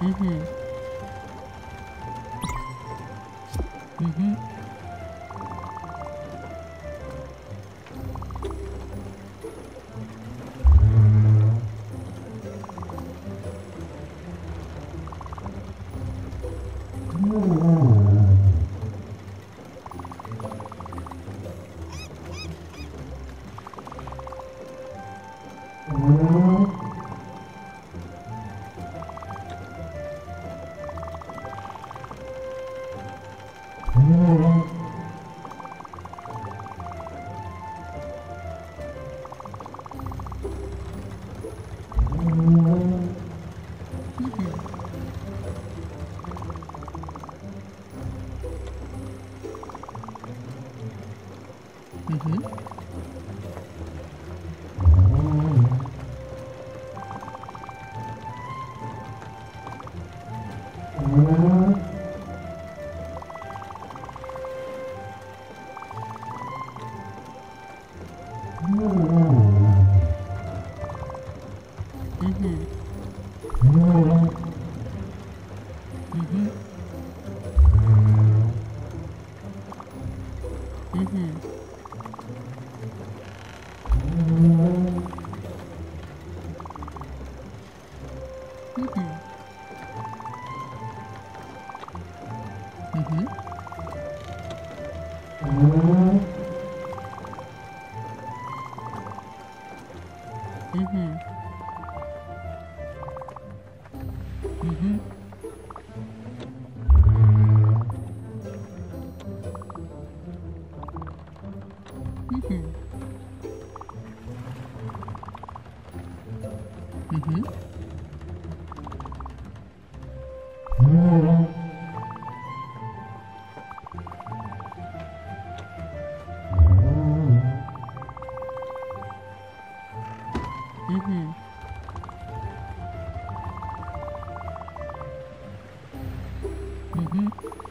Mm-hmm. Mm-hmm. Mhm. Mm-hmm. Mm-hmm. Mm-hmm.